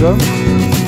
Jogamos.